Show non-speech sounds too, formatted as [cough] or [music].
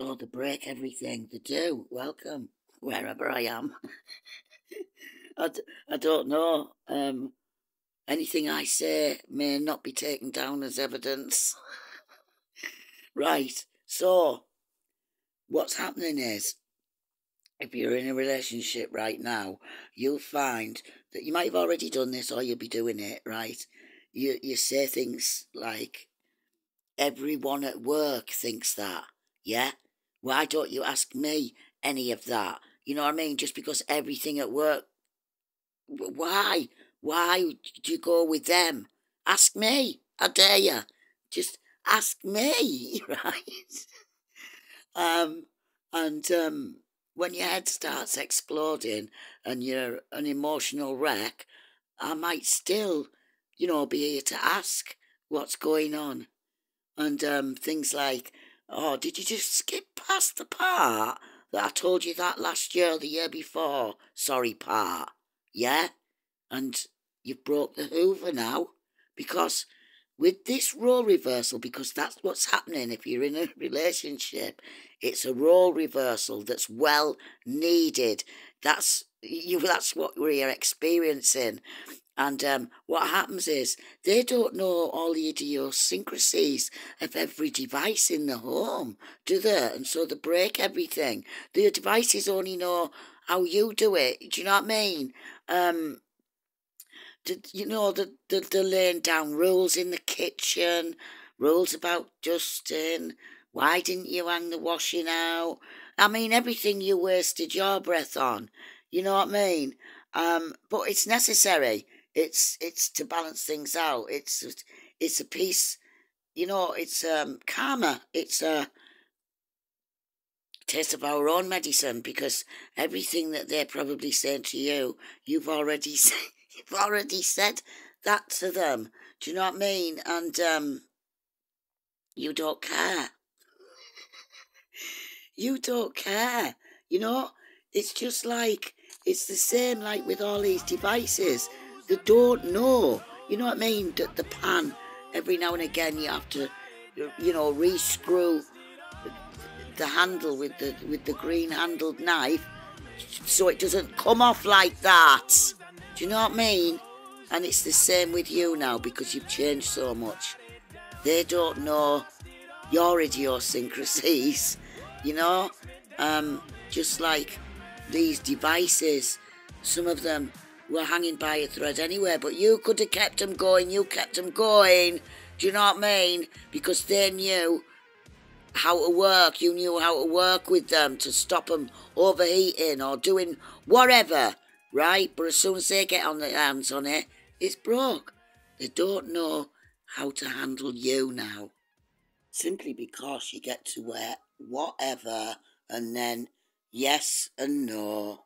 Oh, they break everything. to do. Welcome, wherever I am. [laughs] I, d- I don't know. Um, anything I say may not be taken down as evidence. [laughs] right. So, what's happening is, if you're in a relationship right now, you'll find that you might have already done this or you'll be doing it, right? You you say things like, everyone at work thinks that, yeah? Why don't you ask me any of that? You know what I mean? Just because everything at work, why? Why do you go with them? Ask me. I dare you. Just ask me, [laughs] right? Um, and um, when your head starts exploding and you're an emotional wreck, I might still, you know, be here to ask what's going on. And um, things like, oh, did you just skip past the part that I told you that last year or the year before? Sorry, part. Yeah? And you've broke the Hoover now because with this role reversal, because that's what's happening if you're in a [laughs] relationship, it's a role reversal that's well needed. That's you. That's what we're experiencing. And um, what happens is they don't know all the idiosyncrasies of every device in the home, do they? And so they break everything. The devices only know how you do it. Do you know what I mean? Um, you know, the, the, the laying down rules in the kitchen, rules about Justin. Why didn't you hang the washing out? I mean, everything you wasted your breath on. You know what I mean? Um, but it's necessary. It's it's to balance things out. It's it's a piece. You know, it's um karma. It's a taste of our own medicine because everything that they're probably saying to you, you've already [laughs] you've already said that to them. Do you know what I mean? And um, you don't care. [laughs] you don't care. You know, it's just like it's the same like with all these devices. They don't know. You know what I mean? That the pan every now and again you have to, you know, re-screw the handle with the with the green handled knife so it doesn't come off like that. Do you know what I mean? And it's the same with you now because you've changed so much. They don't know your idiosyncrasies, [laughs] you know? Um, just like these devices, some of them were hanging by a thread anyway, but you could have kept them going, you kept them going. Do you know what I mean? Because they knew how to work. You knew how to work with them to stop them overheating or doing whatever, right? But as soon as they get on their hands on it, it's broke. They don't know how to handle you now. Simply because you get to wear whatever and then yes and no.